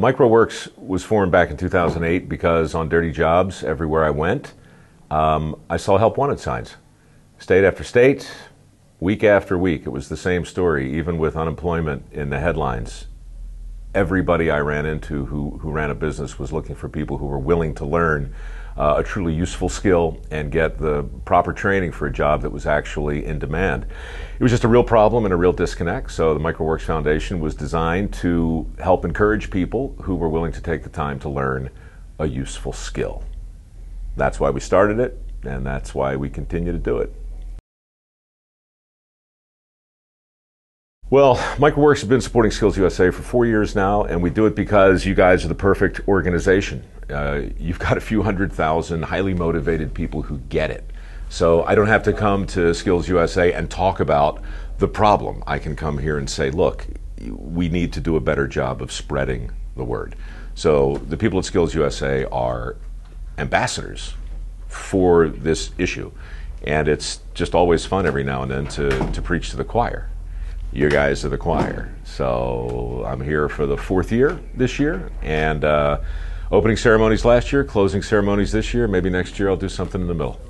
mikeroweWORKS was formed back in 2008 because on dirty jobs, everywhere I went, um, I saw help wanted signs. State after state, week after week, it was the same story, even with unemployment in the headlines. Everybody I ran into who, who ran a business was looking for people who were willing to learn uh, a truly useful skill and get the proper training for a job that was actually in demand. It was just a real problem and a real disconnect. So the mikeroweWORKS Foundation was designed to help encourage people who were willing to take the time to learn a useful skill. That's why we started it, and that's why we continue to do it. Well, mikeroweWORKS has been supporting Skills USA for four years now, and we do it because you guys are the perfect organization. Uh, you've got a few hundred thousand highly motivated people who get it. So I don't have to come to Skills USA and talk about the problem. I can come here and say, look, we need to do a better job of spreading the word. So the people at Skills USA are ambassadors for this issue. And it's just always fun every now and then to, to preach to the choir you guys are the choir. So I'm here for the fourth year this year, and uh, opening ceremonies last year, closing ceremonies this year. Maybe next year I'll do something in the middle.